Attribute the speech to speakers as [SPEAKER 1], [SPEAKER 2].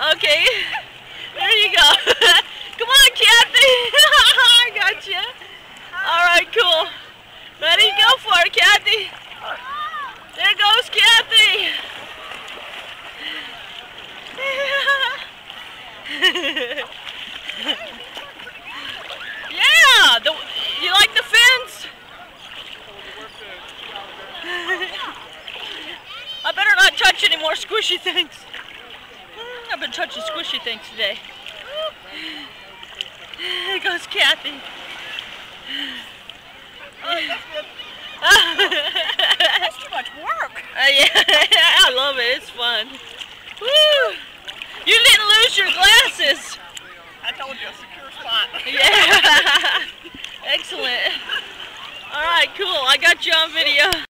[SPEAKER 1] Okay. There you go. Come on, Kathy. I got you. All right, cool. Ready? Go for it, Kathy. There goes Kathy. yeah. The, you like the fins? I better not touch any more squishy things touch a squishy thing today. There goes Kathy.
[SPEAKER 2] That's,
[SPEAKER 1] that's
[SPEAKER 2] too much work.
[SPEAKER 1] Uh, yeah, I love it. It's fun. Woo! You didn't lose your glasses.
[SPEAKER 2] I told you, a secure spot. yeah.
[SPEAKER 1] Excellent. All right, cool. I got you on video.